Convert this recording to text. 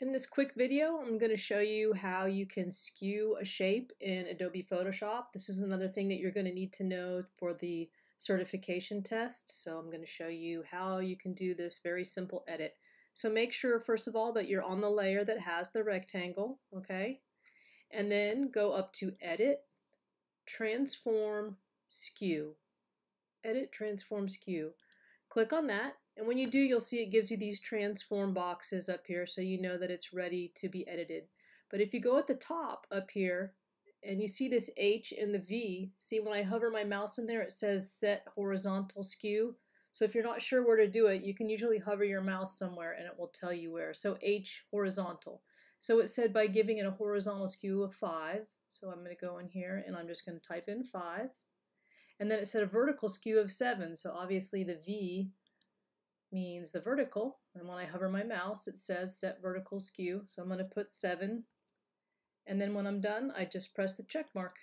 In this quick video, I'm going to show you how you can skew a shape in Adobe Photoshop. This is another thing that you're going to need to know for the certification test. So I'm going to show you how you can do this very simple edit. So make sure, first of all, that you're on the layer that has the rectangle, okay? And then go up to Edit, Transform, Skew. Edit, Transform, Skew. Click on that and when you do, you'll see it gives you these transform boxes up here so you know that it's ready to be edited. But if you go at the top up here and you see this H and the V, see when I hover my mouse in there it says set horizontal skew. So if you're not sure where to do it, you can usually hover your mouse somewhere and it will tell you where. So H horizontal. So it said by giving it a horizontal skew of 5. So I'm going to go in here and I'm just going to type in 5. And then it said a vertical skew of 7. So obviously the V means the vertical, and when I hover my mouse it says set vertical skew, so I'm going to put 7, and then when I'm done I just press the check mark.